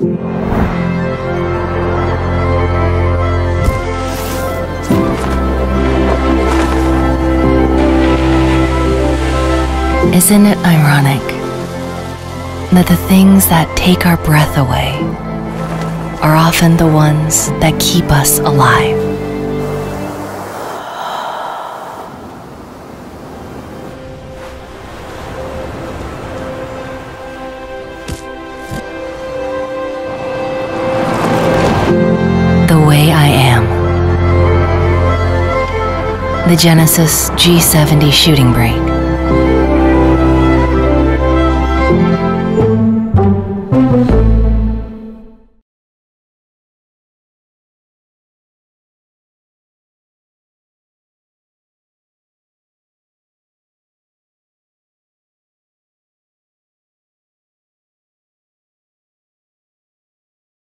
Isn't it ironic that the things that take our breath away are often the ones that keep us alive? I am. The Genesis G70 shooting brake